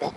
that.